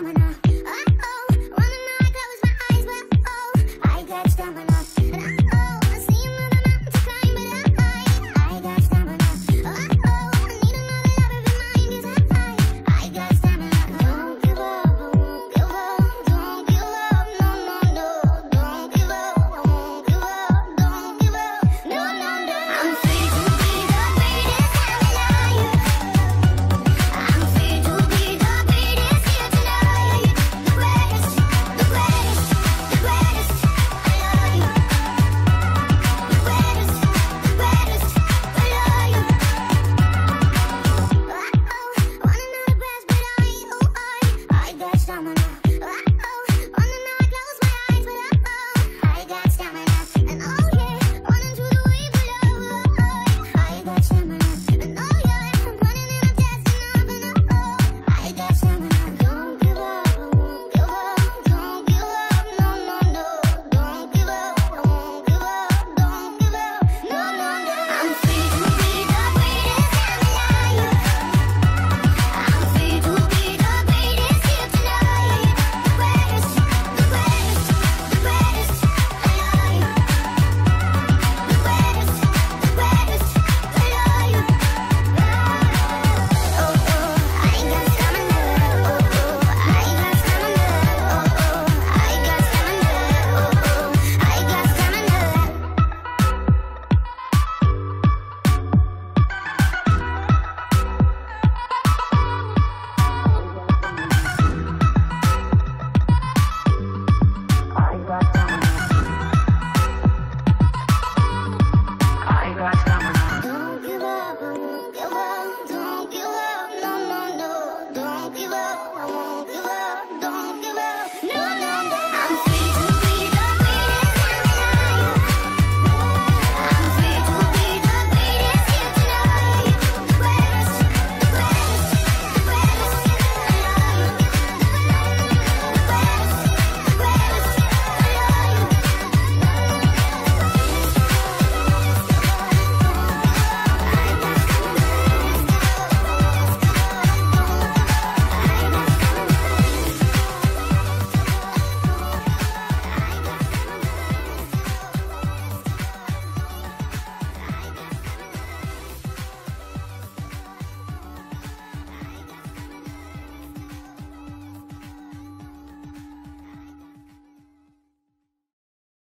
phenomena.